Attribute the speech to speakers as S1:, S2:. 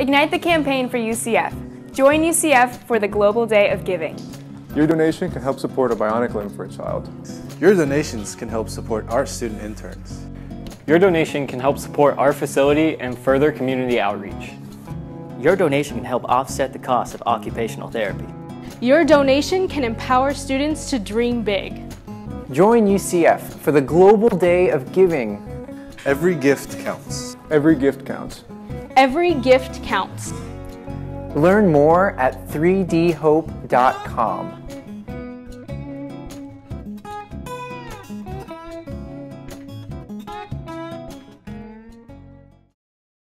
S1: Ignite the campaign for UCF. Join UCF for the Global Day of Giving.
S2: Your donation can help support a bionic limb for a child.
S3: Your donations can help support our student interns.
S4: Your donation can help support our facility and further community outreach.
S5: Your donation can help offset the cost of occupational therapy.
S6: Your donation can empower students to dream big.
S7: Join UCF for the Global Day of Giving.
S3: Every gift counts.
S2: Every gift counts.
S6: Every gift counts.
S7: Learn more at 3dhope.com.